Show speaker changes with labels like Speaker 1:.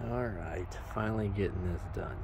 Speaker 1: All right, finally getting this done.